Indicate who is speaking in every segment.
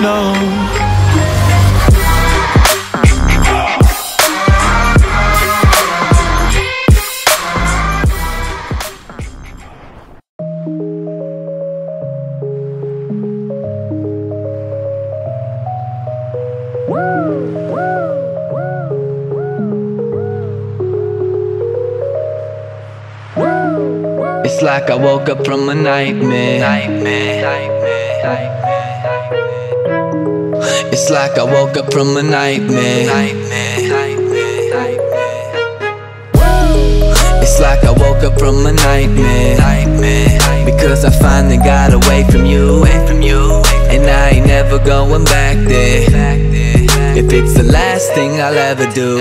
Speaker 1: no It's like I woke up from a nightmare. Nightmare, nightmare, nightmare. It's like I woke up from a nightmare. It's like I woke up from a nightmare. Because I finally got away from you. And I ain't never going back there. If it's the last thing I'll ever do.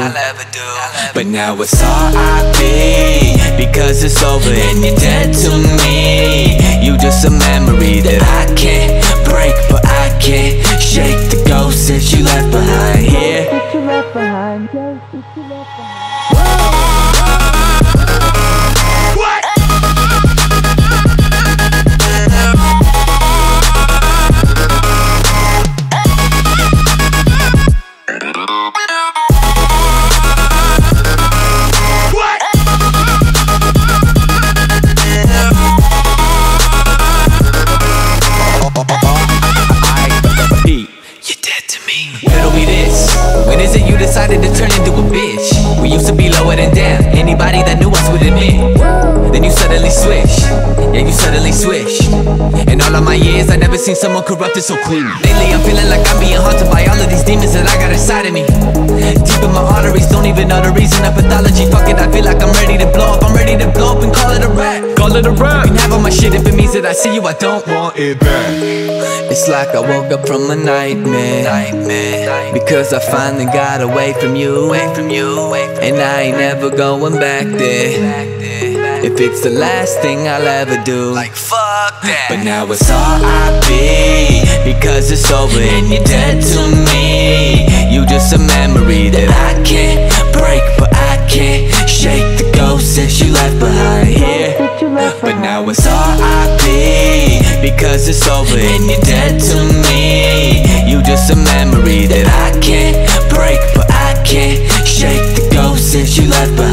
Speaker 1: But now it's R.I.P. Because it's over and you're dead to me You just a memory that I can't break But I can't shake the ghost that you left behind. Here Yeah, you suddenly switch In all of my years, I never seen someone corrupted so clean. Lately, I'm feeling like I'm being haunted by all of these demons that I got inside of me. Deep in my arteries, don't even know the reason. Of pathology Fuck it, I feel like I'm ready to blow up. I'm ready to blow up and call it a rap
Speaker 2: Call it a rap
Speaker 1: You can have all my shit if it means that I see you, I don't want it back. It's like I woke up from a nightmare. Nightmare. Because I finally got away away from you, away from you, and I ain't never going back there. If it's the last thing I'll ever do, like fuck that. But now it's all I R.I.P. Because it's over and you're dead to me. You just a memory that I can't break, but I can't shake the ghost that you left behind here. But now it's all I R.I.P. Because it's over and you're dead to me. You just a memory that I can't break, but I can't shake the ghost that you left behind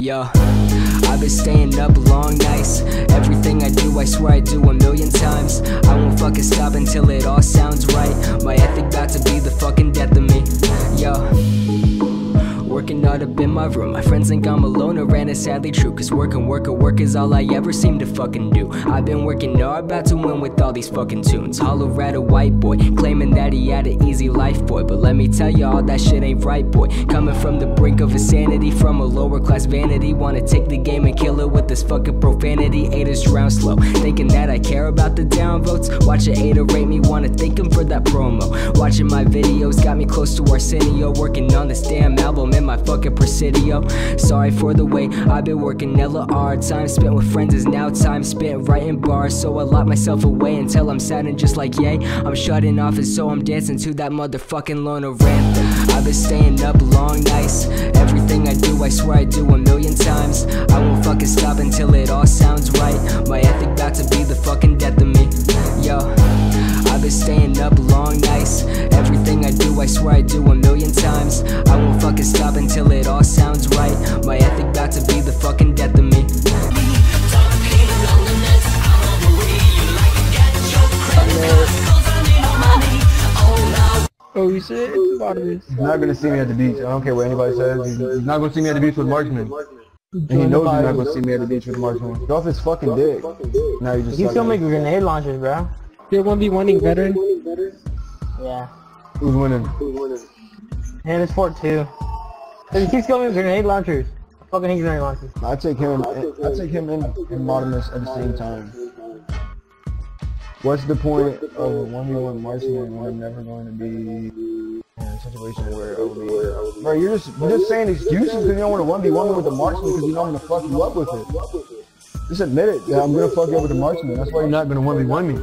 Speaker 2: Yo, I've been staying up long nights. Everything I do, I swear I do a million times. I won't fucking stop until it all sounds right. My ethic about to be the fucking death of me. Yo. Working out up in my room, my friends think I'm alone, and it's sadly true. Cause work and work and work is all I ever seem to fucking do. I've been working hard, about to win with all these fucking tunes. Hollow rat a white boy, claiming that he had an easy life, boy. But let me tell you, all that shit ain't right, boy. Coming from the brink of insanity, from a lower class vanity. Wanna take the game and kill it with this fucking profanity. Haters drown slow, thinking that I care about the downvotes. Watch a hater rate me, wanna thank him for that promo. Watching my videos got me close to Arsenio, working on this damn album in my fucking Presidio. Sorry for the way I've been working hella hard. Time spent with friends is now time spent writing bars. So I lock myself away until I'm sad and just like yay. I'm shutting off and so I'm dancing to that motherfucking loner anthem. I've been staying up long nights. Everything I do, I swear I do a million times. I won't fucking stop until it all sounds right. My I do, I swear I do a million times I won't fucking stop until it all sounds right My ethic about to be the fucking death of me
Speaker 3: Oh shit, it's about this.
Speaker 4: He's not gonna see me at the beach. I don't care what anybody says. He's, he's not gonna see me at the beach with marksman. And he knows he's not gonna see me at the beach with marksman. Get off his fucking dick. Now you just
Speaker 3: He's
Speaker 4: suck
Speaker 3: still
Speaker 4: it.
Speaker 3: making grenade launchers, bro.
Speaker 5: You're 1v1ing veteran?
Speaker 3: Yeah.
Speaker 4: Who's winning? Who's winning?
Speaker 3: And it's Fort 2. He keeps going with grenade launchers. I fucking hate grenade launchers.
Speaker 4: I take him. I take him in and Modimus at the same time. What's the point of a one v one marksman when I'm never going to be in a situation where I will be? Bro, you're just you're just saying excuses because you don't want to one v one with the marksman because you know I'm gonna fuck you up with it. Just admit it. Yeah, I'm gonna fuck you up with the marksman. That's why you're not gonna one v one me.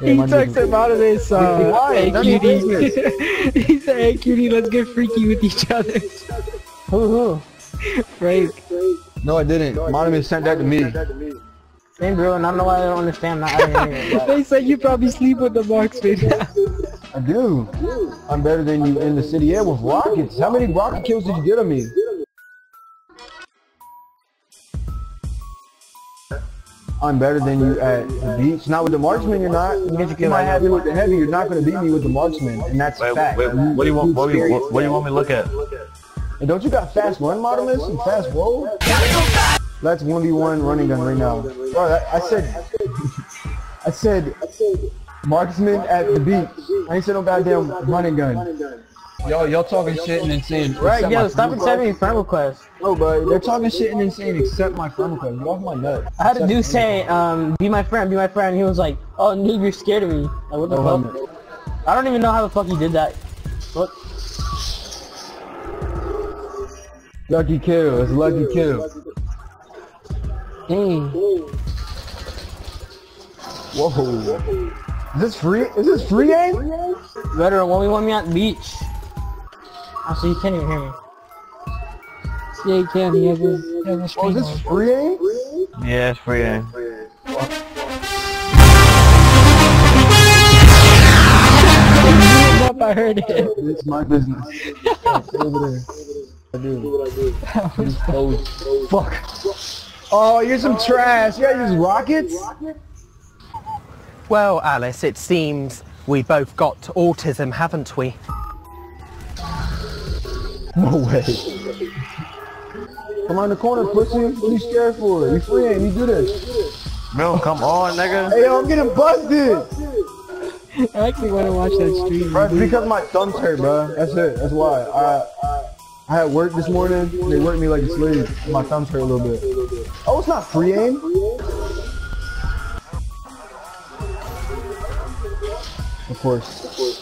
Speaker 4: Yeah,
Speaker 5: He
Speaker 4: my
Speaker 5: texted
Speaker 4: nigga.
Speaker 5: about this, uh,
Speaker 4: Why?
Speaker 5: hey
Speaker 4: None of your
Speaker 5: cutie. he said, hey cutie, let's get freaky with each other.
Speaker 3: Who, who?
Speaker 5: Frank.
Speaker 4: No, I didn't. Modimus sent that to me.
Speaker 3: Same drill, and I don't know why I don't understand. Not adding any of that.
Speaker 5: They said you probably sleep with the marksman.
Speaker 4: I do. I'm better than you in the city air with rockets. How many rocket kills did you get on me? I'm better than you at the beach. Not with the marksman, you're not. You, you might have me with the heavy. You're not going to beat me with the marksman, and that's
Speaker 6: Wait,
Speaker 4: fact.
Speaker 6: wait, what do you want? What do you, what, what do you want me to look at?
Speaker 4: And don't you got fast run, Modimus? And fast roll? Let's 1v1 running gun right now. Bro, that, I said, I said, marksman at the beach. I ain't said no goddamn running gun. Y'all, y'all talking shit and saying,
Speaker 3: Right, yo, stop accepting friend requests.
Speaker 4: No, bro, they're talking shit and then saying accept my friend request. Get off my nut.
Speaker 3: I had a dude say, um, be my friend, be my friend. He was like, oh, noob, you're scared of me. Like, what the
Speaker 4: Oh,
Speaker 3: fuck? I don't even know how the fuck he did that. What?
Speaker 4: Lucky kill. It's lucky kill.
Speaker 5: Dang.
Speaker 4: Whoa. Is this free? Is this free aim?
Speaker 3: Veteran, when we want me at the beach. Ah, Actually, you can't even hear me.
Speaker 5: Yeah, he can. He has a, he has a
Speaker 4: Oh,
Speaker 5: stream
Speaker 4: is this free aim?
Speaker 6: Yeah, it's free aim.
Speaker 5: I heard it.
Speaker 4: It's my business. Over there. I do. Oh, fuck. Oh, you're some trash. You gotta use rockets?
Speaker 7: Well, Alice, it seems we both got autism, haven't we?
Speaker 4: No way. Come on the corner, pussy. What are you scared for? You free aim. You do this.
Speaker 6: Bro, come on, nigga.
Speaker 4: Hey, yo, I'm getting busted.
Speaker 5: I actually want to watch that stream.
Speaker 4: Bro, it's because my thumbs hurt, bro. That's it. That's why. I I had work this morning. They worked me like a slave. My thumbs hurt a little bit. Oh, it's not free aim. Of course.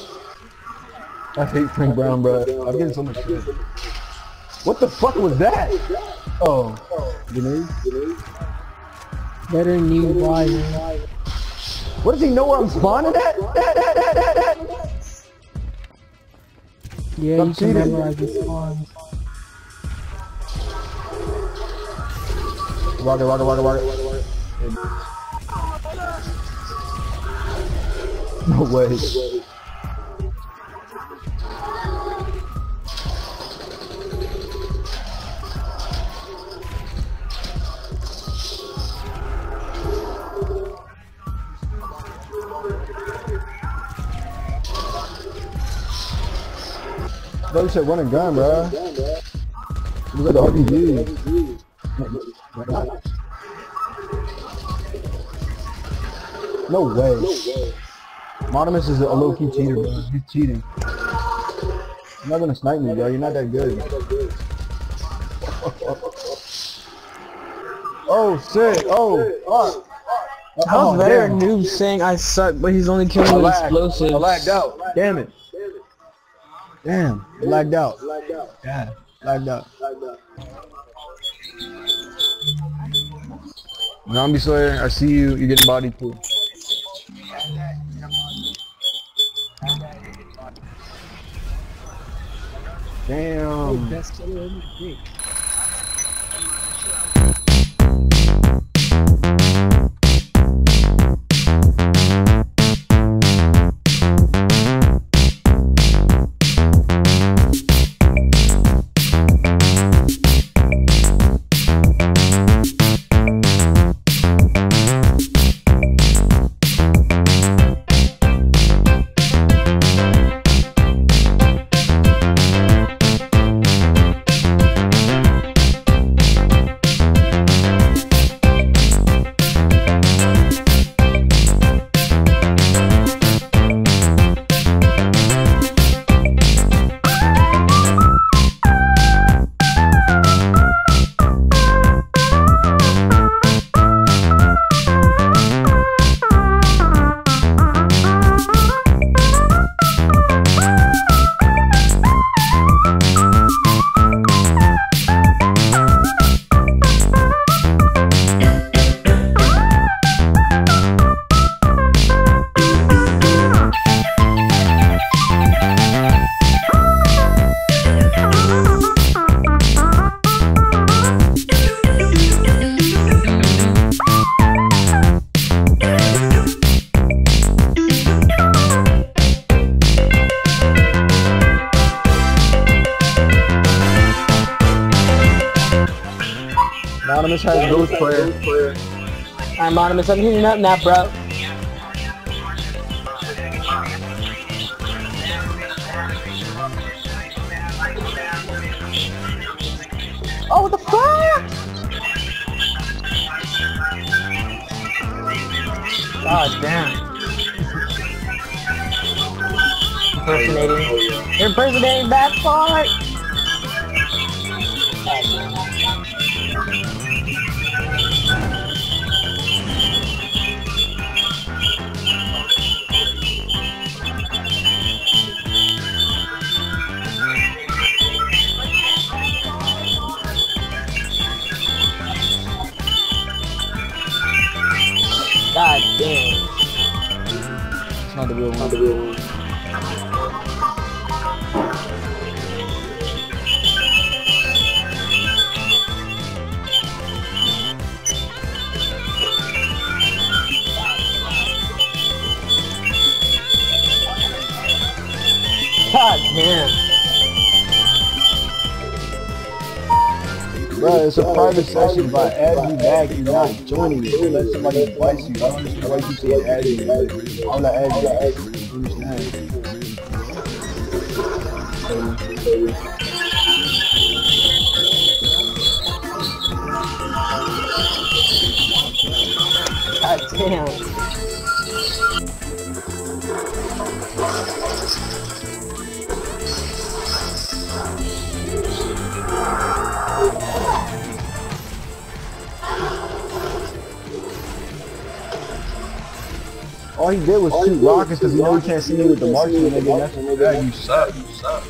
Speaker 4: I hate Frank Brown, bro. I'm getting so much shit. What the fuck was that? Oh, grenade?
Speaker 5: Veteran knew why.
Speaker 4: What does he know where I'm spawning at?
Speaker 5: Yeah, you can memorize the spawns.
Speaker 4: Rocket, rocket, rocket, rocket. No way. Said run and gun, bro. Look at the RPG. No way. Monimus is a low-key cheater, bro. He's cheating. You're not gonna snipe me, bro. You're not that good. oh, shit. Oh, fuck.
Speaker 3: How's
Speaker 4: Oh,
Speaker 3: better
Speaker 4: damn.
Speaker 3: noob saying I suck, but he's only killing with explosives?
Speaker 4: I lagged out. Damn it. Damn. It lagged out. Yeah. Lagged out. Zombie Slayer, I see you. You're getting bodied too. Damn. Player.
Speaker 3: Alright, Monimus, I'm heating up now, bro. Oh, what the fuck? God damn. Impersonating. Impersonating that part! Damn.
Speaker 4: It's not the real one. It's a private session, but add me back, you're not joining it. Let somebody advise you. I don't understand why you keep add me. I'm add you. I understand.
Speaker 3: God damn.
Speaker 4: All he did was shoot rockets because he knew he can't see me with the marksman, nigga. That's nigga. Yeah, you suck. You suck.